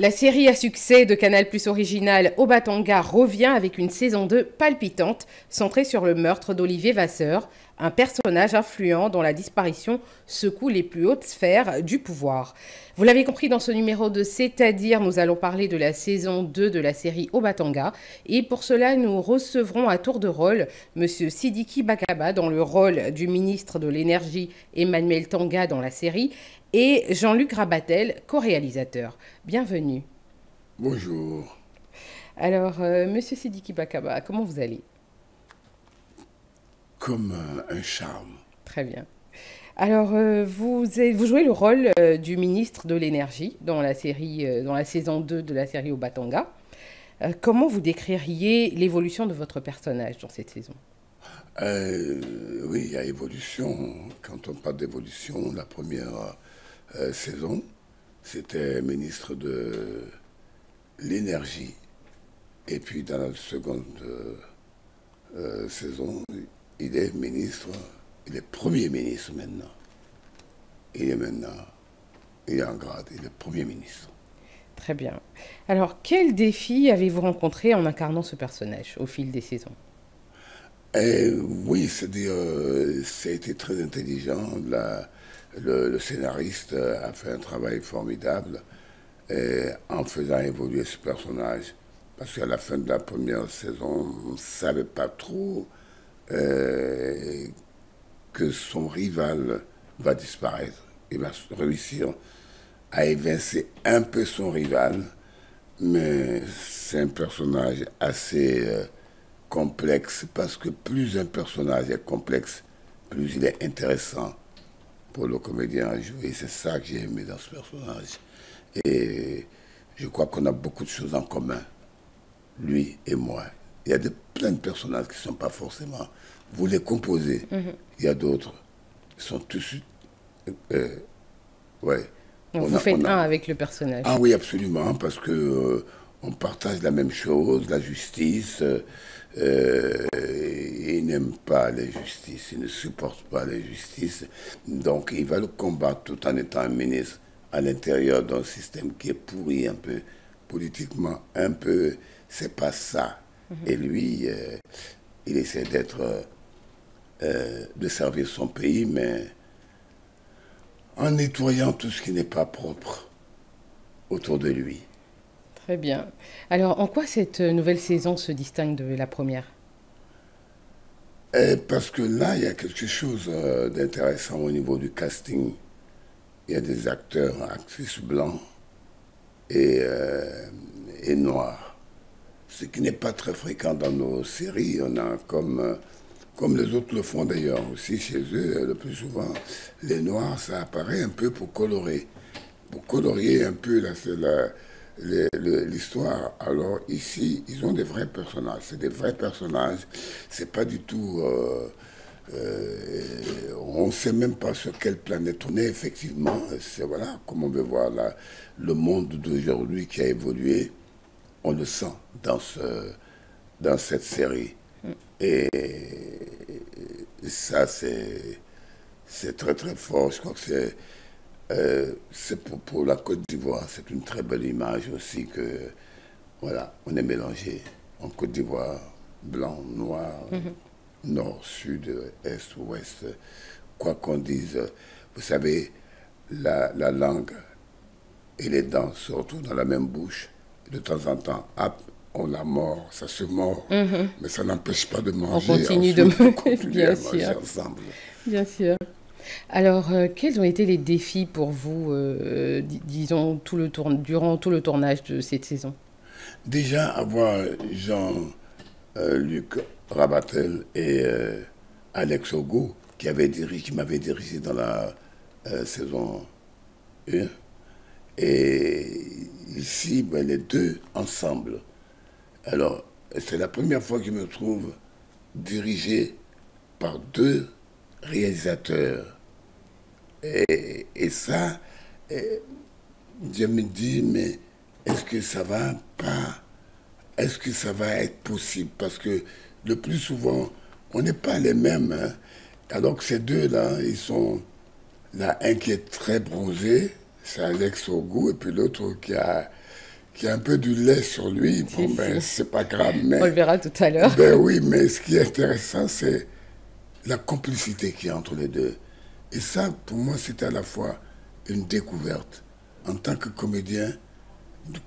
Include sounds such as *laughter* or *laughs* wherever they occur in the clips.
La série à succès de Canal Plus Original Obatanga revient avec une saison 2 palpitante, centrée sur le meurtre d'Olivier Vasseur, un personnage influent dont la disparition secoue les plus hautes sphères du pouvoir. Vous l'avez compris dans ce numéro de C'est-à-dire, nous allons parler de la saison 2 de la série Obatanga. Et pour cela, nous recevrons à tour de rôle M. Sidiki Bakaba dans le rôle du ministre de l'Énergie Emmanuel Tanga dans la série et Jean-Luc Rabatel, co-réalisateur. Bienvenue. Bonjour. Alors, euh, Monsieur Sidiki Bakaba, comment vous allez? Comme euh, un charme. Très bien. Alors, euh, vous, vous, jouez le rôle du ministre de l'Énergie dans la série, dans la saison 2 de la série Obatanga. comment vous décririez l'évolution de votre personnage dans cette saison? Oui, il y a évolution. Quand on parle d'évolution, la première euh, saison. C'était ministre de l'énergie. Et puis dans la seconde euh, euh, saison, il est ministre, il est premier ministre maintenant. Il est maintenant, il est en grade, il est premier ministre. Très bien. Alors, quel défi avez-vous rencontré en incarnant ce personnage au fil des saisons? Oui, c'est-à-dire, ça a été très intelligent. La, le, scénariste a fait un travail formidable en faisant évoluer ce personnage. Parce qu'à la fin de la première saison, on ne savait pas trop euh, que son rival va disparaître. Il va réussir à évincer un peu son rival, mais c'est un personnage assez euh, complexe parce que plus un personnage est complexe, plus il est intéressant pour le comédien à jouer. C'est ça que j'ai aimé dans ce personnage. Et je crois qu'on a beaucoup de choses en commun, lui et moi. Il y a de, plein de personnages qui ne sont pas forcément. Vous les composez. Mhm. Il y a d'autres qui sont tous. Euh, ouais. vous faites un avec le personnage. Ah oui, absolument, parce que euh, on partage la même chose, la justice. Euh, il n'aime pas la justice, il ne supporte pas la justice. Donc il va le combattre tout en étant un ministre à l'intérieur d'un système qui est pourri un peu, politiquement un peu. C'est pas ça. Et lui, euh, il essaie d'être. Euh, de servir son pays, mais en nettoyant tout ce qui n'est pas propre autour de lui. Très bien. Alors, en quoi cette nouvelle saison se distingue de la première? Parce que là, il y a quelque chose euh, d'intéressant au niveau du casting. Il y a des acteurs, actrices blancs et, euh, et noirs. Ce qui n'est pas très fréquent dans nos séries. On a comme, euh, comme les autres le font d'ailleurs aussi chez eux, le plus souvent, les noirs, ça apparaît un peu pour colorer. Pour colorier un peu l'histoire. Alors ici, ils ont des vrais personnages. C'est des vrais personnages. C'est pas du tout. Euh, euh, on ne sait même pas sur quelle planète on est, effectivement. C'est voilà, comme on veut voir le monde d'aujourd'hui qui a évolué, on le sent dans, ce, dans cette série. Et, ça, c'est très très fort. Je crois que c'est euh, c'est pour, la Côte d'Ivoire, c'est une très belle image aussi que, voilà, on est mélangé en Côte d'Ivoire, blanc, noir, mhm. nord, sud, est, ouest, quoi qu'on dise. Vous savez, la, langue et les dents se retrouvent dans la même bouche. De temps en temps, on la mord, ça se mord, mhm. mais ça n'empêche pas de manger. On continue de manger ensemble. Bien sûr. Alors, euh, quels ont été les défis pour vous, euh, disons, tout le durant tout le tournage de cette saison? Déjà, avoir Jean-Luc Rabatel et euh, Alex Ogo, qui, avait dirigé, qui m'avaient dirigé dans la saison 1. Et ici, ben, les deux ensemble. Alors, c'est la première fois que je me trouve dirigé par deux réalisateurs et, ça, je me dis, mais est-ce que ça va pas? Est-ce que ça va être possible? Parce que le plus souvent, on n'est pas les mêmes. Hein. Alors que ces deux-là, ils sont là, un qui est très bronzé, c'est Alex Ogou, et puis l'autre qui a qui a un peu du lait sur lui. Bon, ben, c'est pas grave. Mais, On le verra tout à l'heure. Ben oui, mais ce qui est intéressant, c'est la complicité qui y a entre les deux. Et ça, pour moi, c'était à la fois une découverte. En tant que comédien,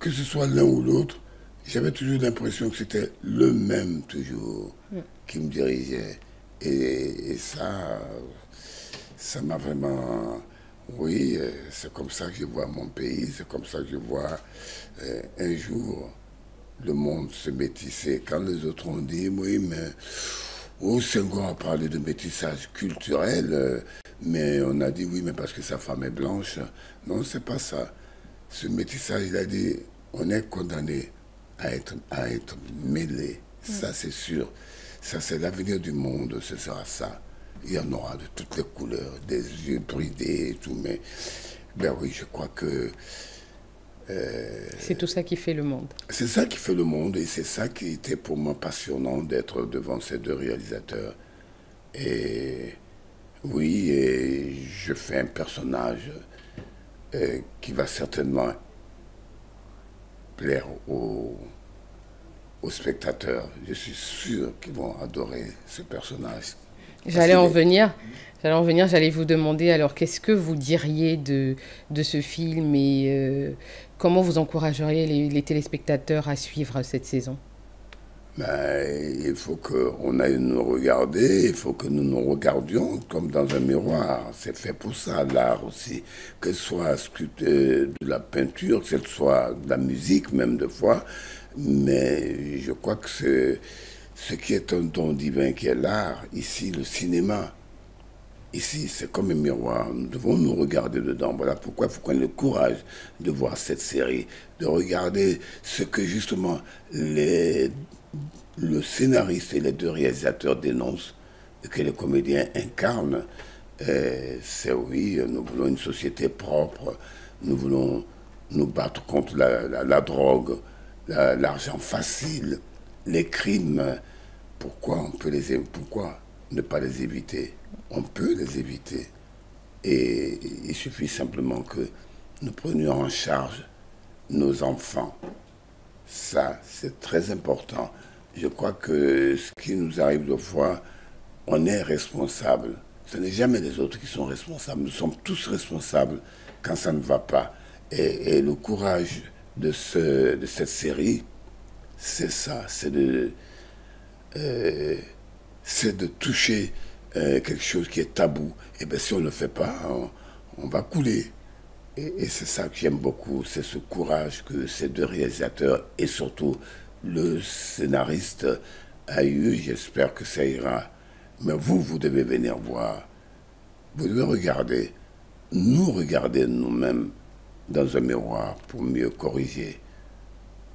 que ce soit l'un ou l'autre, j'avais toujours l'impression que c'était le même toujours mm. qui me dirigeait. Et, et ça, ça m'a vraiment oui, euh, c'est comme ça que je vois mon pays, c'est comme ça que je vois euh, un jour le monde se métisser. Quand les autres ont dit, oui, mais oh, Senghor a parlé de métissage culturel, euh, mais on a dit oui, mais parce que sa femme est blanche. Non, c'est pas ça. Ce métissage, il a dit, on est condamné à être, à être mêlé. Ça, c'est sûr. Ça, c'est l'avenir du monde, ce sera ça il y en aura de toutes les couleurs, des yeux bridés et tout, mais ben oui, je crois que... Euh, c'est tout ça qui fait le monde. C'est ça qui fait le monde et c'est ça qui était pour moi passionnant d'être devant ces deux réalisateurs. Et oui, et je fais un personnage euh, qui va certainement plaire aux, aux spectateurs. Je suis sûr qu'ils vont adorer ce personnage J'allais en venir. J'allais en venir, j'allais vous demander alors qu'est-ce que vous diriez de, de ce film et euh, comment vous encourageriez les, téléspectateurs à suivre cette saison? Ben, Il faut qu'on aille nous regarder, il faut que nous nous regardions comme dans un miroir. C'est fait pour ça, l'art aussi. Que ce soit de la peinture, que ce soit de la musique même de fois. Mais je crois que c'est ce qui est un don divin qui est l'art, ici le cinéma. Ici, c'est comme un miroir. Nous devons nous regarder dedans. Voilà pourquoi il faut qu'on ait le courage de voir cette série, de regarder ce que justement les, le scénariste et les deux réalisateurs dénoncent, et que les comédiens incarnent. C'est oui, nous voulons une société propre, nous voulons nous battre contre la drogue, l'argent facile, les crimes pourquoi, on peut les, pourquoi ne pas les éviter? On peut les éviter. Et il suffit simplement que nous prenions en charge nos enfants. Ça, c'est très important. Je crois que ce qui nous arrive de fois, on est responsable. Ce n'est jamais les autres qui sont responsables. Nous sommes tous responsables quand ça ne va pas. Et, le courage de, ce, de cette série, c'est ça, c'est de, euh, c'est de toucher euh, quelque chose qui est tabou. Et bien si on ne le fait pas, on, va couler. Et, c'est ça que j'aime beaucoup, c'est ce courage que ces deux réalisateurs et surtout le scénariste a eu. J'espère que ça ira. Mais vous, vous devez venir voir. Vous devez regarder, nous regarder nous-mêmes dans un miroir pour mieux corriger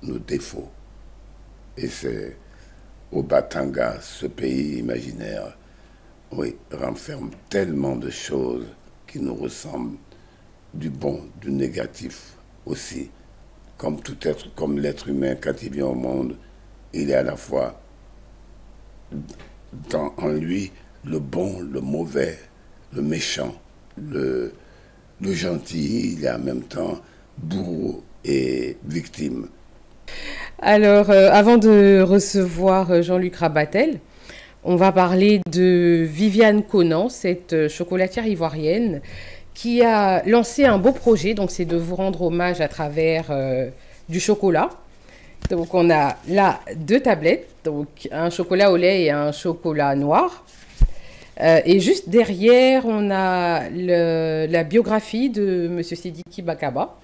nos défauts. Et c'est au Batanga, ce pays imaginaire, oui, renferme tellement de choses qui nous ressemblent, du bon, du négatif aussi. Comme tout être, comme l'être humain, quand il vient au monde, il est à la fois dans, en lui le bon, le mauvais, le méchant, le, le gentil, il est en même temps bourreau et victime. Alors, euh, avant de recevoir euh, Jean-Luc Rabatel, on va parler de Viviane Conan, cette euh, chocolatière ivoirienne qui a lancé un beau projet. Donc, c'est de vous rendre hommage à travers du chocolat. Donc, on a là deux tablettes, donc un chocolat au lait et un chocolat noir. et juste derrière, on a la biographie de M. Sidiki Bakaba.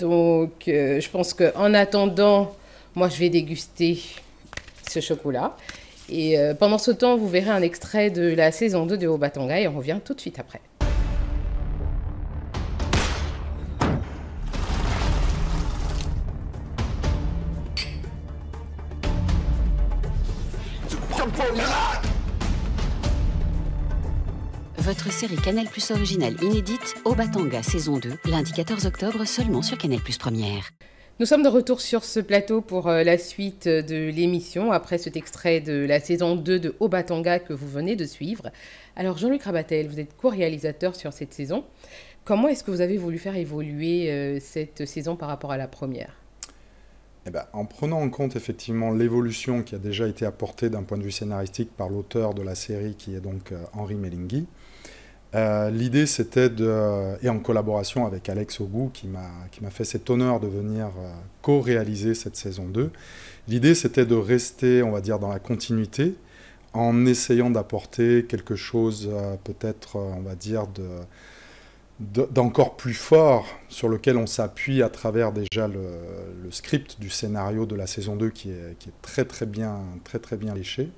Donc, je pense qu'en attendant moi, je vais déguster ce chocolat. Et euh, pendant ce temps, vous verrez un extrait de la saison 2 de Obatanga et on revient tout de suite après. Votre série Canal Plus originale inédite Obatanga saison 2, lundi 14 octobre seulement sur Canal Plus Première. Nous sommes de retour sur ce plateau pour euh, la suite de l'émission, après cet extrait de la saison 2 de Obatanga que vous venez de suivre. Alors Jean-Luc Rabatel, vous êtes co-réalisateur sur cette saison. Comment est-ce que vous avez voulu faire évoluer euh, cette saison par rapport à la première? Eh ben, En prenant en compte effectivement l'évolution qui a déjà été apportée d'un point de vue scénaristique par l'auteur de la série qui est donc Henri Mellingui, L'idée, c'était de, et en collaboration avec Alex Ogou, qui m'a fait cet honneur de venir co-réaliser cette saison 2, l'idée, c'était de rester, on va dire, dans la continuité, en essayant d'apporter quelque chose euh, peut-être, euh, on va dire, d'encore plus fort sur lequel on s'appuie à travers déjà le, script du scénario de la saison 2 qui est, qui est très très bien, très, très bien léché.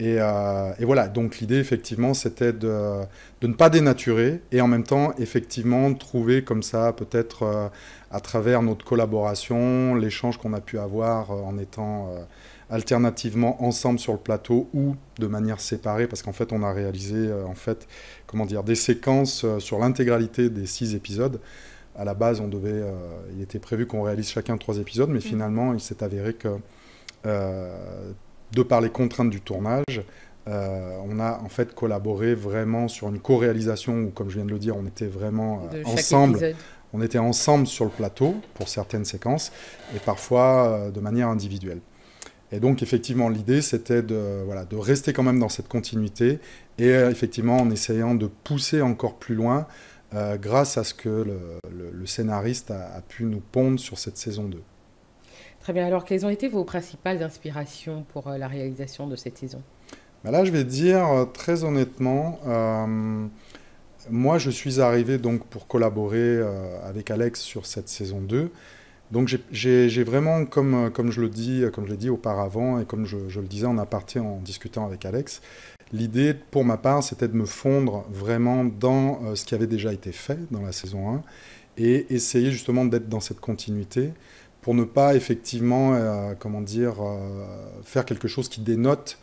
Et, euh, et voilà, donc l'idée effectivement c'était de, de, ne pas dénaturer et en même temps effectivement trouver comme ça peut-être à travers notre collaboration, l'échange qu'on a pu avoir en étant alternativement ensemble sur le plateau ou de manière séparée, parce qu'en fait on a réalisé euh, en fait comment dire des séquences euh, sur l'intégralité des six épisodes. À la base, on devait, euh, il était prévu qu'on réalise chacun trois épisodes, mais mm. finalement, il s'est avéré que de par les contraintes du tournage, on a en fait collaboré vraiment sur une co-réalisation où, comme je viens de le dire, on était vraiment ensemble. On était ensemble sur le plateau pour certaines séquences et parfois de manière individuelle. Et donc, effectivement, l'idée, c'était de, voilà, de rester quand même dans cette continuité et euh, effectivement en essayant de pousser encore plus loin euh, grâce à ce que le, scénariste a, pu nous pondre sur cette saison 2. Très bien. Alors, quelles ont été vos principales inspirations pour euh, la réalisation de cette saison? Ben Là, je vais dire très honnêtement, moi, je suis arrivé donc pour collaborer avec Alex sur cette saison 2 donc j'ai vraiment, comme, comme je le dis, comme je l'ai dit auparavant, et comme je, le disais en aparté en discutant avec Alex, l'idée pour ma part, c'était de me fondre vraiment dans euh, ce qui avait déjà été fait dans la saison 1 et essayer justement d'être dans cette continuité pour ne pas effectivement, euh, comment dire, euh, faire quelque chose qui dénote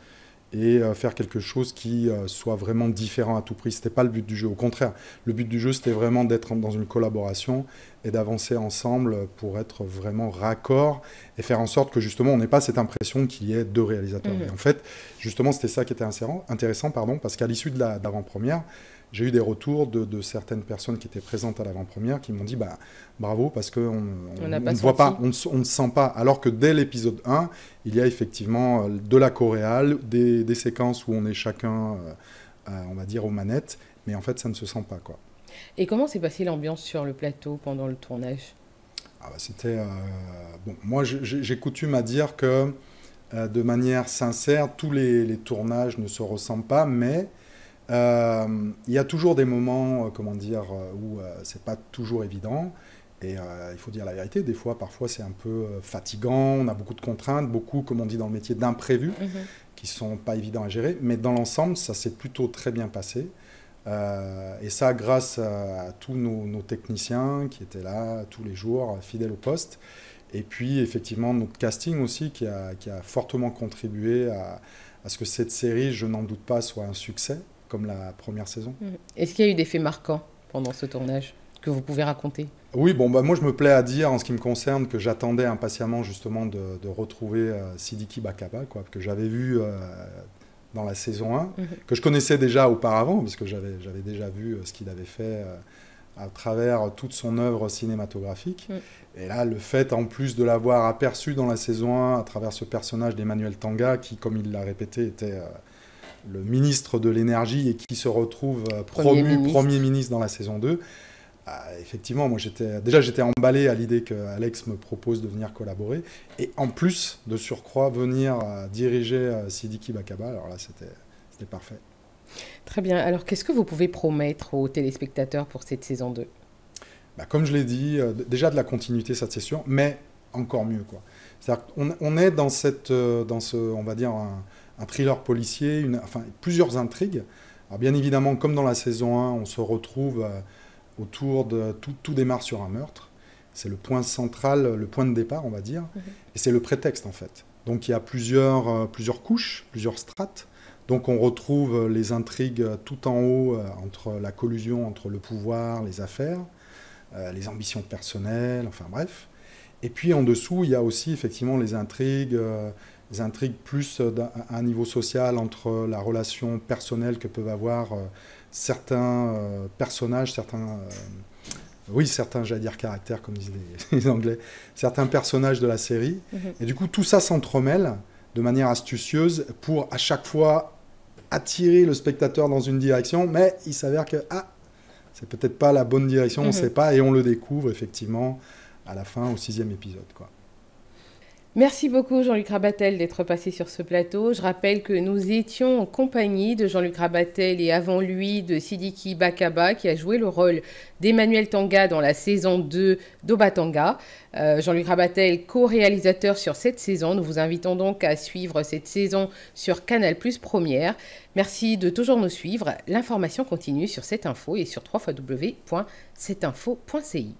et faire quelque chose qui soit vraiment différent à tout prix. Ce n'était pas le but du jeu. Au contraire, le but du jeu, c'était vraiment d'être dans une collaboration et d'avancer ensemble pour être vraiment raccord et faire en sorte que justement on n'ait pas cette impression qu'il y ait deux réalisateurs. Mhm. Et en fait, justement, c'était ça qui était intéressant, pardon, parce qu'à l'issue de l'avant-première, j'ai eu des retours de, certaines personnes qui étaient présentes à l'avant-première qui m'ont dit bah, bravo parce qu'on on, ne voit pas, on, ne sent pas. Alors que dès l'épisode 1, il y a effectivement euh, de la choréale, des, des séquences où on est chacun, euh, euh, on va dire, aux manettes, mais en fait ça ne se sent pas. quoi. Et comment s'est passée l'ambiance sur le plateau pendant le tournage? Ah bah, C'était. Euh, bon, moi, j'ai coutume à dire que, euh, de manière sincère, tous les, tournages ne se ressemblent pas, mais euh, il y a toujours des moments, comment dire, où c'est pas toujours évident. Et il faut dire la vérité, des fois, parfois, c'est un peu fatigant, on a beaucoup de contraintes, beaucoup, comme on dit dans le métier, d'imprévus, qui mhm. qui sont pas évidents à gérer. Mais dans l'ensemble, ça s'est plutôt très bien passé. Euh, et ça, grâce à, tous nos, techniciens qui étaient là tous les jours, fidèles au poste. Et puis, effectivement, notre casting aussi, qui a, fortement contribué à, ce que cette série, je n'en doute pas, soit un succès, comme la première saison. Mmh. Est-ce qu'il y a eu des faits marquants pendant ce tournage que vous pouvez raconter? Oui, bon, bah, moi, je me plais à dire, en ce qui me concerne, que j'attendais impatiemment, justement, de, retrouver euh, Sidiki Bakaba, quoi, que j'avais vu euh, dans la saison 1, mhm. que je connaissais déjà auparavant, parce que j'avais déjà vu euh, ce qu'il avait fait euh, à travers toute son œuvre cinématographique. Mhm. Et là, le fait, en plus de l'avoir aperçu dans la saison 1 à travers ce personnage d'Emmanuel Tanga, qui, comme il l'a répété, était euh, le ministre de l'énergie et qui se retrouve promu premier ministre dans la saison 2, ah, effectivement, moi j'étais déjà j'étais emballé à l'idée que Alex me propose de venir collaborer et en plus de surcroît venir euh, diriger euh, Sidiki Bakaba. Alors là, c'était c'était parfait. Très bien. Alors qu'est-ce que vous pouvez promettre aux téléspectateurs pour cette saison 2 bah, Comme je l'ai dit, euh, déjà de la continuité, ça c'est sûr, mais encore mieux quoi. On, on, est dans cette dans ce on va dire un, thriller policier, une, enfin plusieurs intrigues. Alors bien évidemment, comme dans la saison 1, on se retrouve autour de tout, tout démarre sur un meurtre. C'est le point central, le point de départ, on va dire, mhm. et c'est le prétexte en fait. Donc il y a plusieurs, euh, plusieurs couches, plusieurs strates. Donc on retrouve les intrigues tout en haut euh, entre la collusion entre le pouvoir, les affaires, euh, les ambitions personnelles, enfin bref. Et puis en dessous, il y a aussi effectivement les intrigues, intrigues plus à un niveau social entre la relation personnelle que peuvent avoir certains euh, personnages, certains, oui, certains, j'allais dire caractères, comme disent *laughs* les, Anglais, certains personnages de la série. Mhm. Et du coup, tout ça s'entremêle de manière astucieuse pour à chaque fois attirer le spectateur dans une direction, mais il s'avère que ah, c'est peut-être pas la bonne direction, on ne mhm. sait pas, et on le découvre effectivement à la fin, au sixième épisode. Quoi. Merci beaucoup Jean-Luc Rabatel d'être passé sur ce plateau. Je rappelle que nous étions en compagnie de Jean-Luc Rabatel et avant lui de Sidiki Bakaba qui a joué le rôle d'Emmanuel Tanga dans la saison 2 d'Obatanga. Euh, Jean-Luc Rabatel, co-réalisateur sur cette saison. Nous vous invitons donc à suivre cette saison sur Canal Plus Première. Merci de toujours nous suivre. L'information continue sur cette info et sur www.cetinfo.ci.